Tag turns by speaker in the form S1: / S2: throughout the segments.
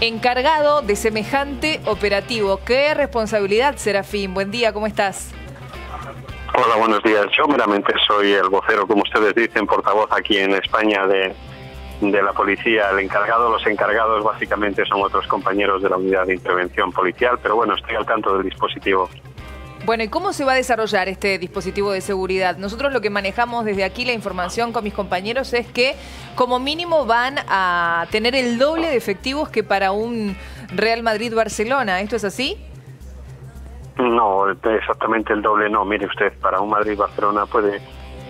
S1: encargado de semejante operativo. ¿Qué responsabilidad, Serafín? Buen día, ¿cómo estás?
S2: Hola, buenos días. Yo meramente soy el vocero, como ustedes dicen, portavoz aquí en España de, de la policía. El encargado, los encargados básicamente son otros compañeros de la unidad de intervención policial, pero bueno, estoy al tanto del dispositivo.
S1: Bueno, ¿y cómo se va a desarrollar este dispositivo de seguridad? Nosotros lo que manejamos desde aquí, la información con mis compañeros, es que como mínimo van a tener el doble de efectivos que para un Real Madrid-Barcelona. ¿Esto es así?
S2: No, exactamente el doble no. Mire usted, para un Madrid-Barcelona puede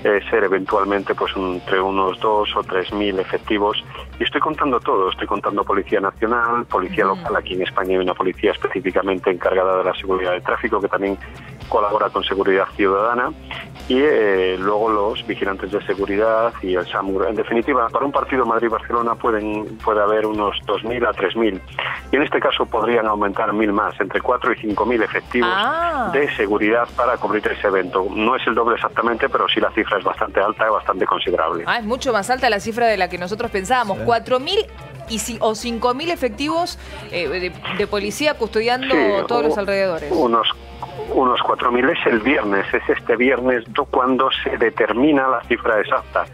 S2: eh, ser eventualmente pues entre unos dos o tres mil efectivos. Y estoy contando todo, estoy contando Policía Nacional, Policía Local, aquí en España hay una policía específicamente encargada de la seguridad del tráfico que también colabora con Seguridad Ciudadana y eh, luego los vigilantes de seguridad y el SAMUR. En definitiva, para un partido Madrid-Barcelona pueden puede haber unos 2.000 a 3.000 y en este caso podrían aumentar mil más, entre 4 y 5.000 efectivos
S1: Ah.
S2: de seguridad para cubrir ese evento. No es el doble exactamente, pero sí la cifra es bastante alta y bastante considerable.
S1: Ah, es mucho más alta la cifra de la que nosotros pensábamos. 4.000 y si- o 5.000 efectivos eh, de, de policía custodiando
S2: Sí,
S1: todos los alrededores.
S2: Unos unos 4.000 es el viernes, es este viernes do- cuando se determina la cifra exacta.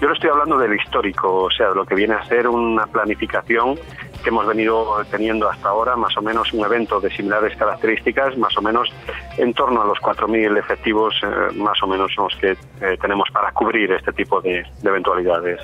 S2: Yo le estoy hablando del histórico, o sea, de lo que viene a ser una planificación que hemos venido teniendo hasta ahora, más o menos un evento de similares características, más o menos en torno a los 4.000 efectivos, eh, más o menos son los que eh, tenemos para cubrir este tipo de eventualidades.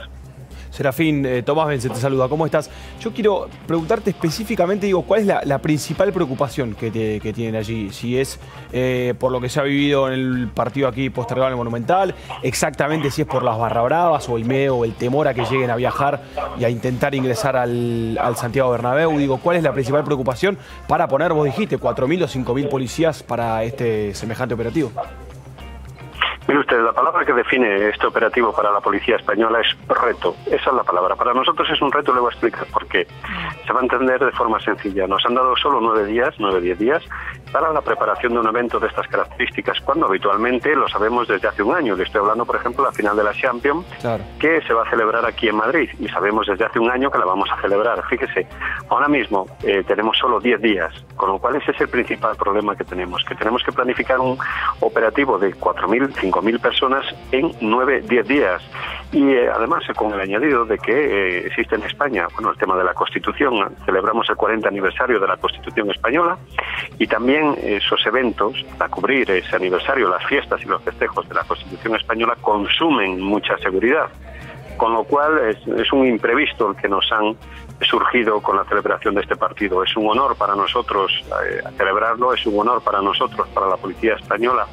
S3: Serafín, eh, Tomás Vence te saluda, ¿cómo estás? Yo quiero preguntarte específicamente, digo, ¿cuál es la, principal preocupación que, te- que tienen allí? Si es eh, por lo que se ha vivido en el partido aquí postergado en el Monumental, exactamente si es por las barra bravas o el miedo o el temor a que lleguen a viajar y a intentar ingresar al, al Santiago Bernabéu. Digo, ¿cuál es la principal preocupación para poner, vos dijiste, 4.000 o 5.000 policías para este semejante operativo?
S2: Mire usted, la palabra que define este operativo para la policía española es reto. Esa es la palabra. Para nosotros es un reto, le voy a explicar por qué. Se va a entender de forma sencilla. Nos han dado solo nueve días, nueve, diez días, para la preparación de un evento de estas características, cuando habitualmente lo sabemos desde hace un año. Le estoy hablando, por ejemplo, de la final de la Champions,
S3: Claro.
S2: que se va a celebrar aquí en Madrid y sabemos desde hace un año que la vamos a celebrar. Fíjese, ahora mismo eh, tenemos solo 10 días, con lo cual ese es el principal problema que tenemos, que tenemos que planificar un operativo de 4.000, 5.000 personas en 9, 10 días. Y eh, además eh, con el añadido de que eh, existe en España, bueno, el tema de la Constitución, celebramos el 40 aniversario de la Constitución española y también esos eventos, para cubrir ese aniversario, las fiestas y los festejos de la Constitución española, consumen mucha seguridad con lo cual es, es un imprevisto el que nos han surgido con la celebración de este partido. Es un honor para nosotros eh, celebrarlo, es un honor para nosotros, para la policía española,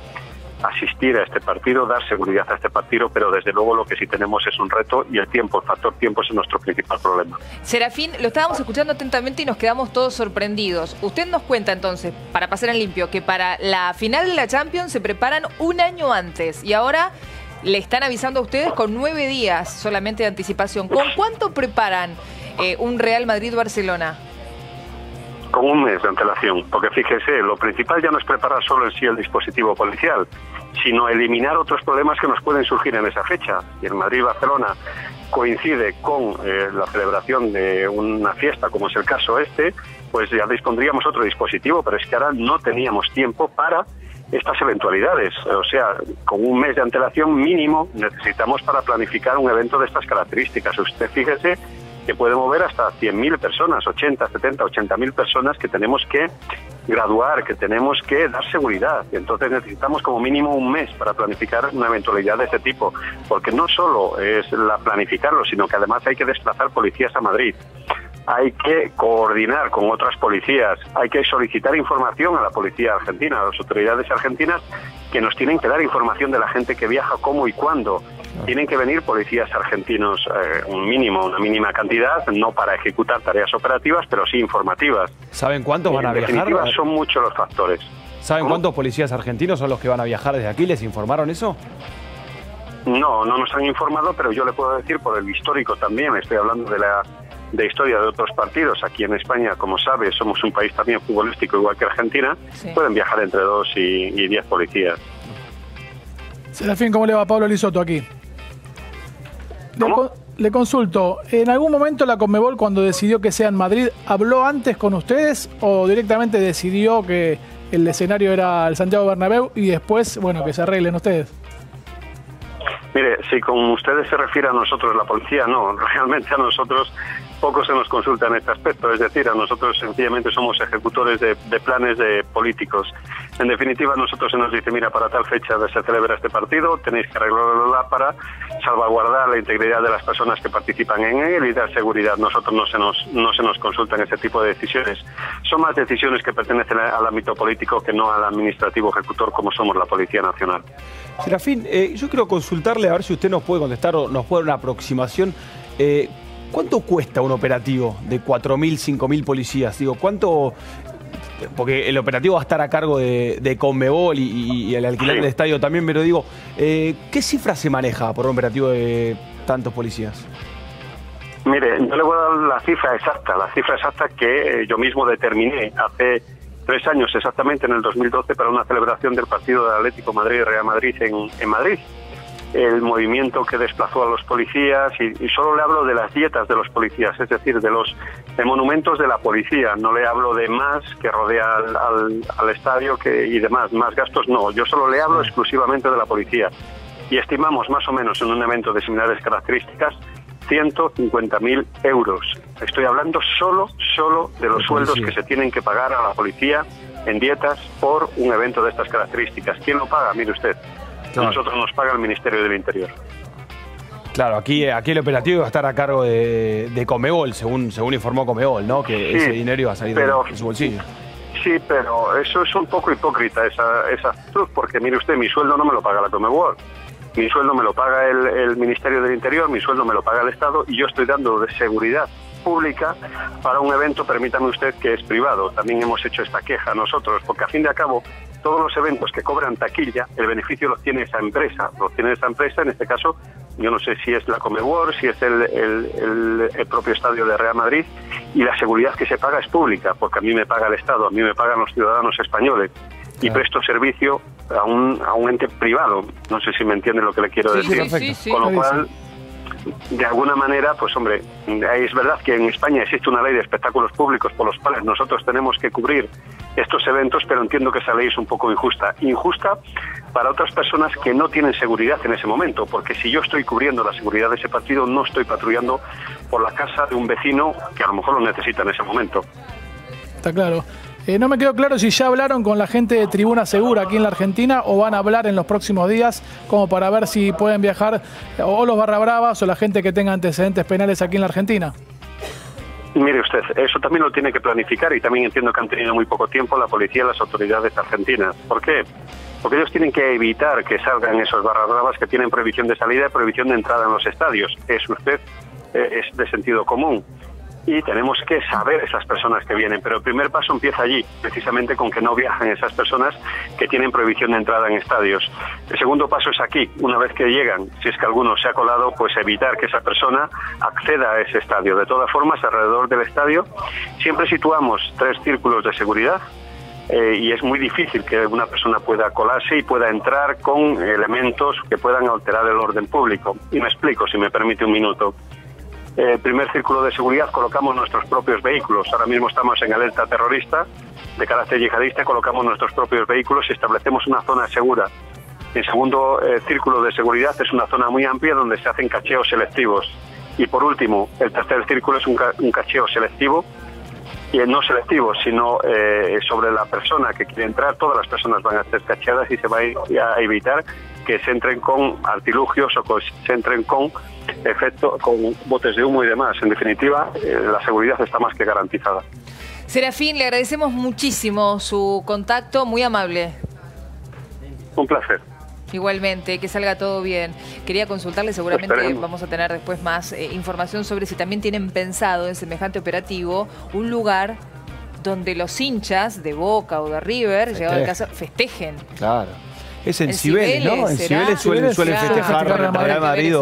S2: asistir a este partido, dar seguridad a este partido, pero desde luego lo que sí tenemos es un reto y el tiempo, el factor tiempo es nuestro principal problema.
S1: Serafín, lo estábamos escuchando atentamente y nos quedamos todos sorprendidos. Usted nos cuenta entonces, para pasar en limpio, que para la final de la Champions se preparan un año antes y ahora le están avisando a ustedes con nueve días solamente de anticipación. ¿Con cuánto preparan eh, un Real Madrid-Barcelona?
S2: Con un mes de antelación, porque fíjese, lo principal ya no es preparar solo en sí el dispositivo policial, sino eliminar otros problemas que nos pueden surgir en esa fecha. Y en Madrid-Barcelona coincide con eh, la celebración de una fiesta, como es el caso este, pues ya dispondríamos otro dispositivo, pero es que ahora no teníamos tiempo para estas eventualidades. O sea, con un mes de antelación mínimo necesitamos para planificar un evento de estas características. Usted fíjese que puede mover hasta 100.000 personas, 80, 70, 80.000 personas que tenemos que graduar, que tenemos que dar seguridad. Y entonces necesitamos como mínimo un mes para planificar una eventualidad de este tipo, porque no solo es la planificarlo, sino que además hay que desplazar policías a Madrid. Hay que coordinar con otras policías, hay que solicitar información a la policía argentina, a las autoridades argentinas que nos tienen que dar información de la gente que viaja, cómo y cuándo. Tienen que venir policías argentinos, eh, un mínimo, una mínima cantidad, no para ejecutar tareas operativas, pero sí informativas.
S3: ¿Saben cuántos van a
S2: en
S3: viajar?
S2: definitiva, son muchos los factores.
S3: ¿Saben
S2: ¿Cómo?
S3: cuántos policías argentinos son los que van a viajar desde aquí? ¿Les informaron eso?
S2: No, no nos han informado, pero yo le puedo decir por el histórico también, estoy hablando de la de historia de otros partidos. Aquí en España, como sabe, somos un país también futbolístico igual que Argentina,
S1: Sí.
S2: pueden viajar entre dos y, y diez policías.
S4: Serafín, ¿cómo le va Pablo Lisoto aquí? Le consulto, ¿en algún momento la Conmebol cuando decidió que sea en Madrid, habló antes con ustedes o directamente decidió que el escenario era el Santiago Bernabéu y después, bueno, que se arreglen ustedes?
S2: Mire, si con ustedes se refiere a nosotros la policía, no, realmente a nosotros poco se nos consulta en este aspecto, es decir, a nosotros sencillamente somos ejecutores de, planes de políticos. En definitiva, nosotros se nos dice, mira, para tal fecha se celebra este partido, tenéis que arreglarlo para salvaguardar la integridad de las personas que participan en él y dar seguridad. Nosotros no se nos, no se nos consultan ese tipo de decisiones. Son más decisiones que pertenecen al ámbito político que no al administrativo ejecutor como somos la Policía Nacional.
S3: Serafín, eh, yo quiero consultarle a ver si usted nos puede contestar o nos puede dar una aproximación. Eh, ¿Cuánto cuesta un operativo de 4.000, 5.000 policías? Digo, ¿cuánto...? Porque el operativo va a estar a cargo de, Conmebol y, el alquiler del estadio también, pero digo, eh, ¿qué cifra se maneja por un operativo de tantos policías?
S2: Mire, yo le voy a dar la cifra exacta, la cifra exacta que eh, yo mismo determiné hace tres años exactamente, en el 2012, para una celebración del partido de Atlético Madrid y Real Madrid en, en Madrid el movimiento que desplazó a los policías y, solo le hablo de las dietas de los policías, es decir, de los monumentos de la policía, no le hablo de más que rodea al, estadio que, y demás, más gastos no, yo solo le hablo exclusivamente de la policía y estimamos más o menos en un evento de similares características 150.000 euros. Estoy hablando solo, solo de los sueldos que se tienen que pagar a la policía en dietas por un evento de estas características. ¿Quién lo paga? Mire usted, nosotros nos paga el Ministerio del Interior.
S3: Claro, aquí, aquí el operativo va a estar a cargo de, de Comebol, según, según informó Comebol, ¿no? Que ese dinero iba a salir de, su bolsillo.
S2: Sí, pero eso es un poco hipócrita, esa, esa actitud, porque mire usted, mi sueldo no me lo paga la Comebol. Mi sueldo me lo paga el, el Ministerio del Interior, mi sueldo me lo paga el Estado y yo estoy dando de seguridad pública para un evento, permítame usted, que es privado. También hemos hecho esta queja nosotros, porque a fin de cabo todos los eventos que cobran taquilla, el beneficio lo tiene esa empresa, lo tiene esa empresa, en este caso, yo no sé si es la Comebol, si es el, el, propio estadio de Real Madrid, y la seguridad que se paga es pública, porque a mí me paga el Estado, a mí me pagan los ciudadanos españoles, y presto servicio a un, a un ente privado. No sé si me entiende lo que le quiero decir. Con lo cual, de alguna manera, pues hombre, es verdad que en España existe una ley de espectáculos públicos por los cuales nosotros tenemos que cubrir estos eventos, pero entiendo que esa ley es un poco injusta. Injusta para otras personas que no tienen seguridad en ese momento, porque si yo estoy cubriendo la seguridad de ese partido, no estoy patrullando por la casa de un vecino que a lo mejor lo necesita en ese momento.
S4: Está claro. Eh, no me quedó claro si ya hablaron con la gente de Tribuna Segura aquí en la Argentina o van a hablar en los próximos días como para ver si pueden viajar o los barra bravas o la gente que tenga antecedentes penales aquí en la Argentina.
S2: Mire usted, eso también lo tiene que planificar y también entiendo que han tenido muy poco tiempo la policía y las autoridades argentinas. ¿Por qué? Porque ellos tienen que evitar que salgan esos barra bravas que tienen prohibición de salida y prohibición de entrada en los estadios. Es usted, eh, es de sentido común y tenemos que saber esas personas que vienen. Pero el primer paso empieza allí, precisamente con que no viajen esas personas que tienen prohibición de entrada en estadios. El segundo paso es aquí, una vez que llegan, si es que alguno se ha colado, pues evitar que esa persona acceda a ese estadio. De todas formas, alrededor del estadio siempre situamos tres círculos de seguridad. Eh, y es muy difícil que una persona pueda colarse y pueda entrar con elementos que puedan alterar el orden público. Y me explico, si me permite un minuto eh, primer círculo de seguridad colocamos nuestros propios vehículos. Ahora mismo estamos en alerta terrorista de carácter yihadista, colocamos nuestros propios vehículos y establecemos una zona segura. El segundo eh, círculo de seguridad es una zona muy amplia donde se hacen cacheos selectivos. Y por último, el tercer círculo es un, cacheo selectivo y no selectivo, sino eh, sobre la persona que quiere entrar, todas las personas van a ser cacheadas y se va a evitar que se entren con artilugios o que se entren con efecto, con botes de humo y demás. En definitiva, eh, la seguridad está más que garantizada.
S1: Serafín, le agradecemos muchísimo su contacto, muy amable.
S2: Un placer.
S1: Igualmente, que salga todo bien. Quería consultarle, seguramente vamos a tener después más eh, información sobre si también tienen pensado en semejante operativo un lugar donde los hinchas de Boca o de River, llegado el caso, festejen.
S3: Claro. Es en, Cibeles, ¿no? En Cibeles suelen, festejar Real Madrid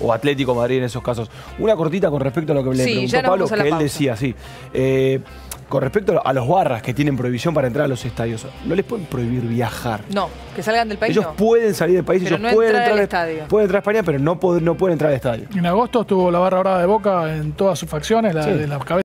S3: o, Atlético Madrid en esos casos. Una cortita con respecto a lo que le preguntó Pablo, que él decía, sí. Eh, con respecto a los barras que tienen prohibición para entrar a los estadios, no les pueden prohibir viajar.
S1: No, que salgan del país.
S3: Ellos
S1: no.
S3: pueden salir del país,
S1: Pero
S3: ellos
S1: no
S3: pueden entrar
S1: al estadio.
S3: pueden entrar a España, pero no, pod- no pueden entrar al estadio.
S4: En agosto estuvo la barra brava de Boca en todas sus facciones, la
S3: Sí.
S4: de la cabeza